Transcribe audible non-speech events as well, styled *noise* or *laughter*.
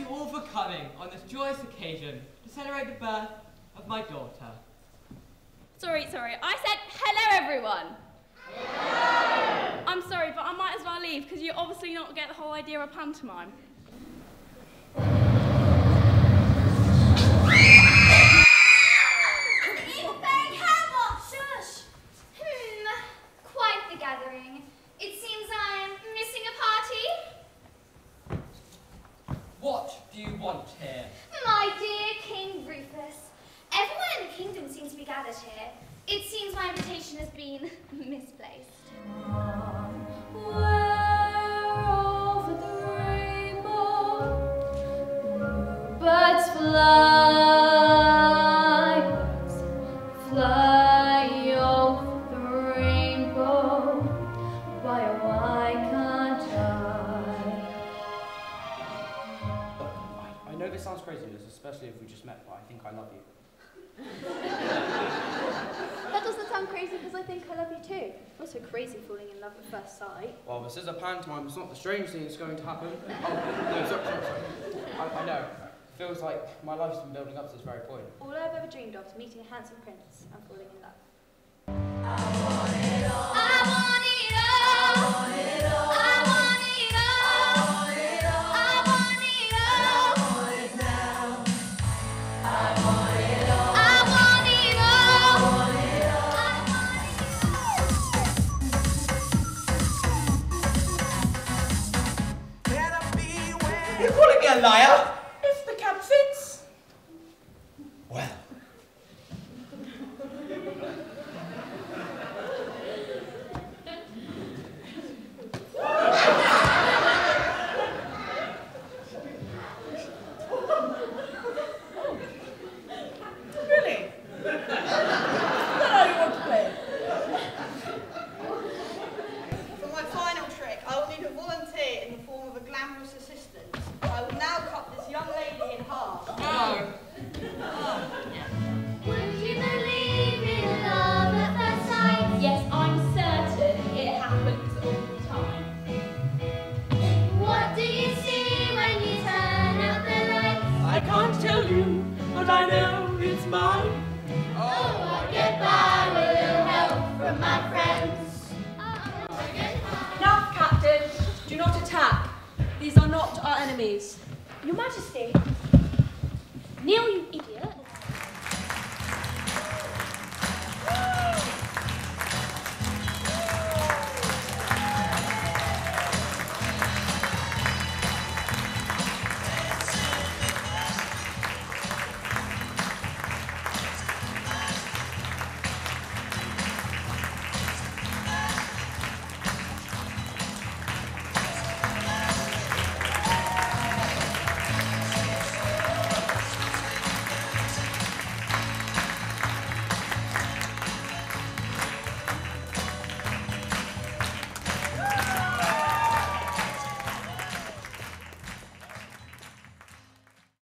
you all for coming on this joyous occasion to celebrate the birth of my daughter. Sorry, sorry, I said hello everyone. Hello. I'm sorry, but I might as well leave because you obviously not get the whole idea of pantomime. gathering. Here? My dear King Rufus, everyone in the kingdom seems to be gathered here. It seems my invitation has been *laughs* misplaced. Where over the rainbow Birds fly, crazy, especially if we just met, but I think I love you. That doesn't sound crazy because I think I love you too. Not so crazy falling in love at first sight. Well, this is a pantomime. It's not the strange thing that's going to happen. Oh, no, sorry, sorry, sorry. I, I know. Feels like my life's been building up to this very point. All I've ever dreamed of is meeting a handsome prince and falling in love. I want it all. I want it all. You're calling me a liar? mine. Oh, I get by with a little help from my friends. Enough, Captain. Do not attack. These are not our enemies. Your Majesty. Neil, you idiot.